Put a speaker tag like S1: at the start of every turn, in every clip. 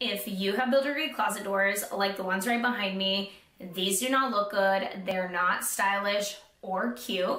S1: If you have builder grade closet doors like the ones right behind me, these do not look good. They're not stylish or cute.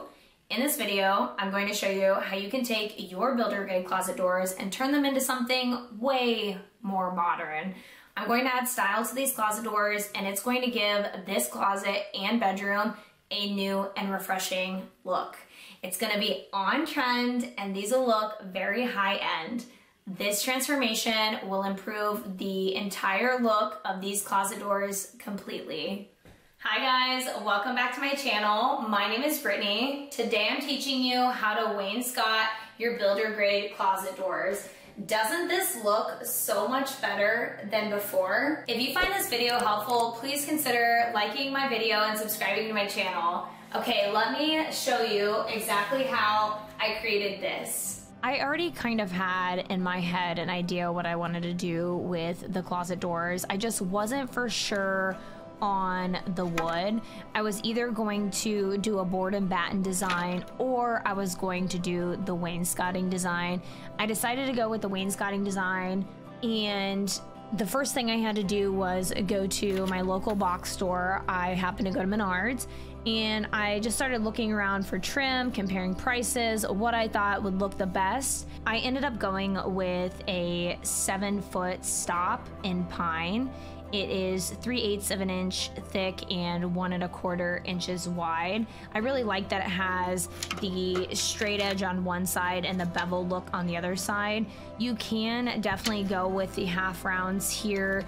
S1: In this video, I'm going to show you how you can take your builder grade closet doors and turn them into something way more modern. I'm going to add style to these closet doors and it's going to give this closet and bedroom a new and refreshing look. It's gonna be on trend and these will look very high end. This transformation will improve the entire look of these closet doors completely. Hi guys, welcome back to my channel. My name is Brittany. Today I'm teaching you how to wainscot your builder grade closet doors. Doesn't this look so much better than before? If you find this video helpful, please consider liking my video and subscribing to my channel. Okay, let me show you exactly how I created this. I already kind of had in my head an idea what I wanted to do with the closet doors. I just wasn't for sure on the wood. I was either going to do a board and batten design or I was going to do the wainscoting design. I decided to go with the wainscoting design and the first thing I had to do was go to my local box store. I happened to go to Menards and I just started looking around for trim, comparing prices, what I thought would look the best. I ended up going with a seven foot stop in pine. It is 3 eighths of an inch thick and one and a quarter inches wide. I really like that it has the straight edge on one side and the beveled look on the other side. You can definitely go with the half rounds here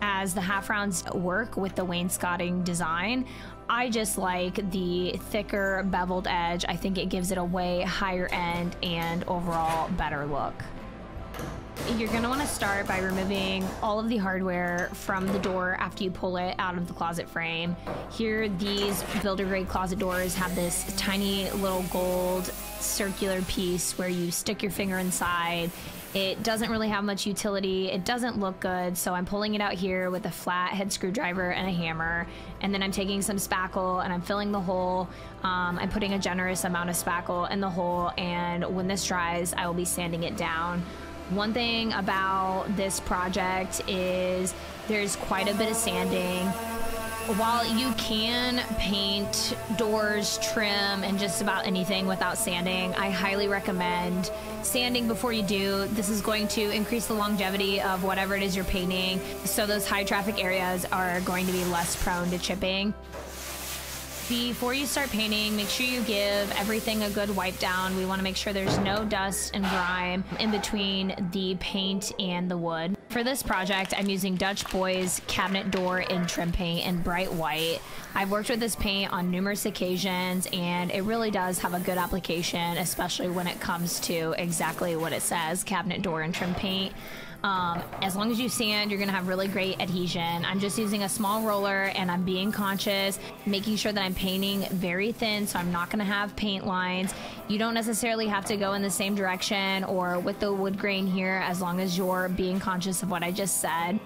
S1: as the half rounds work with the wainscoting design. I just like the thicker beveled edge. I think it gives it a way higher end and overall better look. You're want to start by removing all of the hardware from the door after you pull it out of the closet frame. Here, these builder grade closet doors have this tiny little gold circular piece where you stick your finger inside it doesn't really have much utility. It doesn't look good, so I'm pulling it out here with a flat head screwdriver and a hammer. And then I'm taking some spackle and I'm filling the hole. Um, I'm putting a generous amount of spackle in the hole, and when this dries, I will be sanding it down. One thing about this project is there's quite a bit of sanding while you can paint doors, trim, and just about anything without sanding, I highly recommend sanding before you do. This is going to increase the longevity of whatever it is you're painting, so those high traffic areas are going to be less prone to chipping. Before you start painting, make sure you give everything a good wipe down. We want to make sure there's no dust and grime in between the paint and the wood. For this project, I'm using Dutch Boys cabinet door in trim paint in bright white. I've worked with this paint on numerous occasions and it really does have a good application, especially when it comes to exactly what it says, cabinet door in trim paint. Um, as long as you sand, you're gonna have really great adhesion. I'm just using a small roller and I'm being conscious, making sure that I'm painting very thin so I'm not gonna have paint lines. You don't necessarily have to go in the same direction or with the wood grain here as long as you're being conscious of what I just said.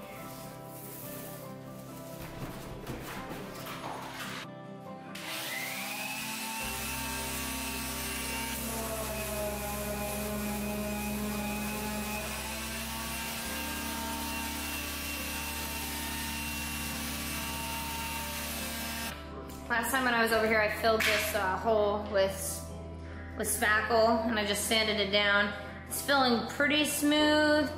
S1: Last time when I was over here, I filled this uh, hole with, with spackle and I just sanded it down. It's filling pretty smooth.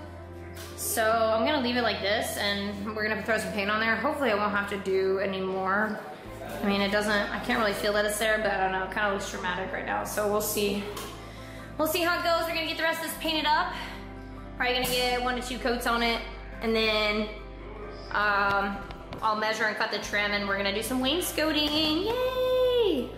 S1: So I'm gonna leave it like this and we're gonna throw some paint on there. Hopefully I won't have to do any more. I mean, it doesn't, I can't really feel that it's there, but I don't know, it kind of looks dramatic right now. So we'll see. We'll see how it goes. We're gonna get the rest of this painted up. Probably gonna get one to two coats on it. And then um, I'll measure and cut the trim and we're gonna do some wainscoting, yay!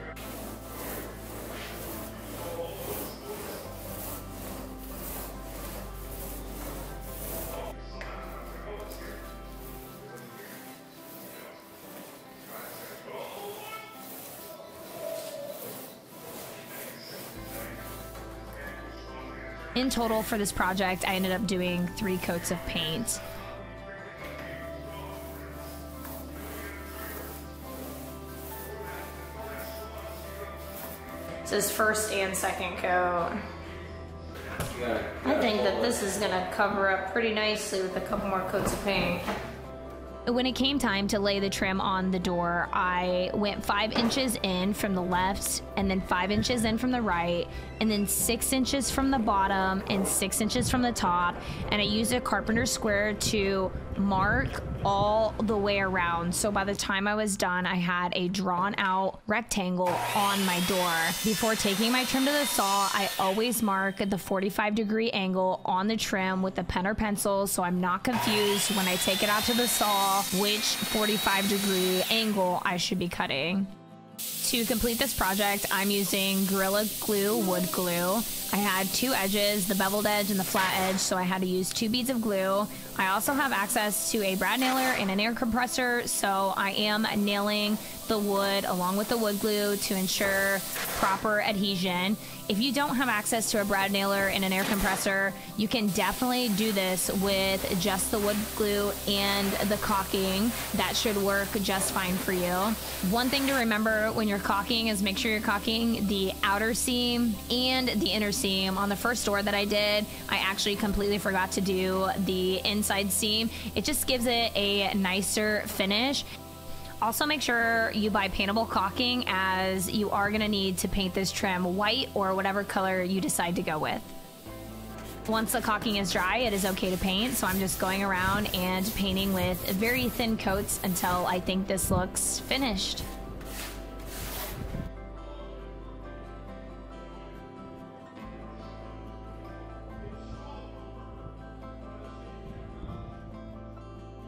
S1: In total for this project, I ended up doing three coats of paint. Says first and second coat. I think that this is gonna cover up pretty nicely with a couple more coats of paint. When it came time to lay the trim on the door, I went five inches in from the left and then five inches in from the right and then six inches from the bottom and six inches from the top. And I used a carpenter square to mark all the way around. So by the time I was done, I had a drawn out rectangle on my door. Before taking my trim to the saw, I always mark the 45 degree angle on the trim with a pen or pencil so I'm not confused when I take it out to the saw which 45 degree angle I should be cutting. To complete this project, I'm using Gorilla Glue wood glue. I had two edges, the beveled edge and the flat edge, so I had to use two beads of glue. I also have access to a brad nailer and an air compressor, so I am nailing the wood along with the wood glue to ensure proper adhesion. If you don't have access to a brad nailer and an air compressor, you can definitely do this with just the wood glue and the caulking. That should work just fine for you. One thing to remember when you're caulking is make sure you're caulking the outer seam and the inner seam. On the first door that I did, I actually completely forgot to do the inside seam. It just gives it a nicer finish. Also make sure you buy paintable caulking as you are gonna need to paint this trim white or whatever color you decide to go with. Once the caulking is dry, it is okay to paint, so I'm just going around and painting with very thin coats until I think this looks finished.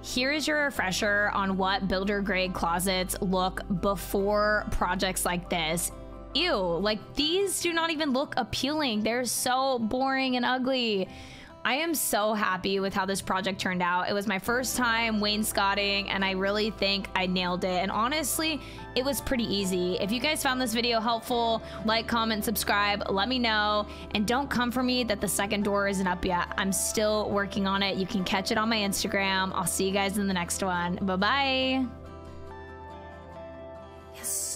S1: Here is your refresher on what builder grade closets look before projects like this. Ew, like these do not even look appealing. They're so boring and ugly. I am so happy with how this project turned out. It was my first time wainscoting and I really think I nailed it. And honestly, it was pretty easy. If you guys found this video helpful, like, comment, subscribe, let me know. And don't come for me that the second door isn't up yet. I'm still working on it. You can catch it on my Instagram. I'll see you guys in the next one. Bye-bye. Yes.